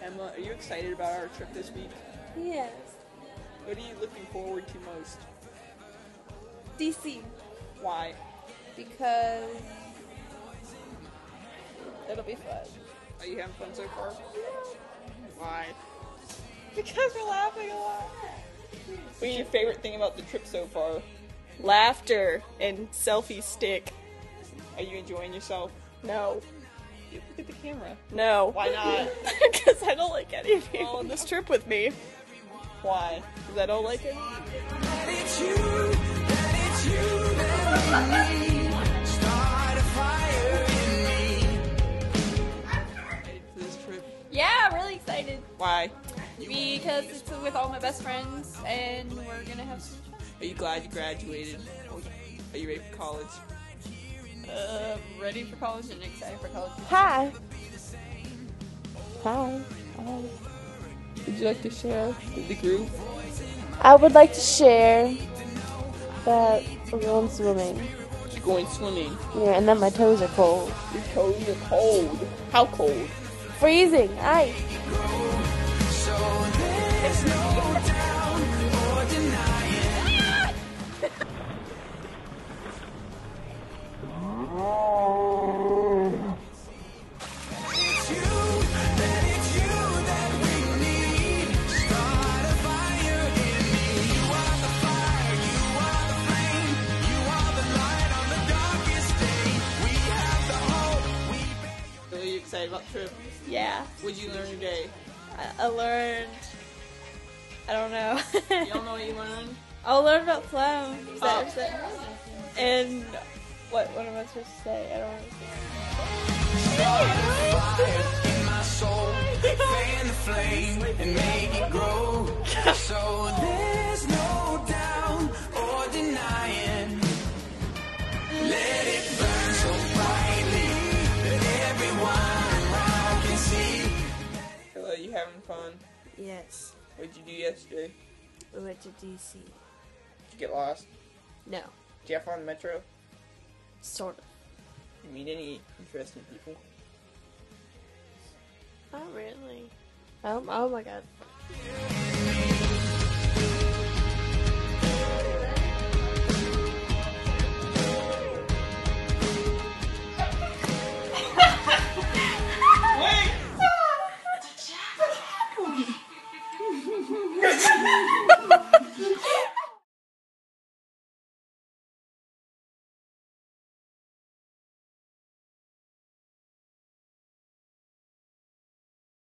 Emma, are you excited about our trip this week? Yes. What are you looking forward to most? DC. Why? Because it'll be fun. Are you having fun so far? Why? Because we're laughing a lot. What's your favorite thing about the trip so far? Laughter and selfie stick. Are you enjoying yourself? No. You Look at the camera. No. Why not? Because I don't like any of you on this trip with me. Why? Because I don't like it. Excited for this trip? Yeah, I'm really excited. Why? Because it's with all my best friends and we're gonna have some fun. Are you glad you graduated? Are you ready for college? Uh, ready for college and excited for college. Hi. Hi. Hi. Would you like to share with the group? I would like to share that we're going swimming. You're going swimming. Yeah, and then my toes are cold. Your toes are cold. How cold? Freezing. Ice. Are you excited about the trip? Yeah. What'd you learn today? I, I learned. I don't know. You don't know what you learned? I'll learn about clowns. Oh. Is that- And what? What am I supposed to say? I don't know. Yes, What'd you do yesterday? we went to DC. Did you get lost? No, Did you have fun in the metro? sort of. You meet any interesting people? Not really. Oh, oh my god.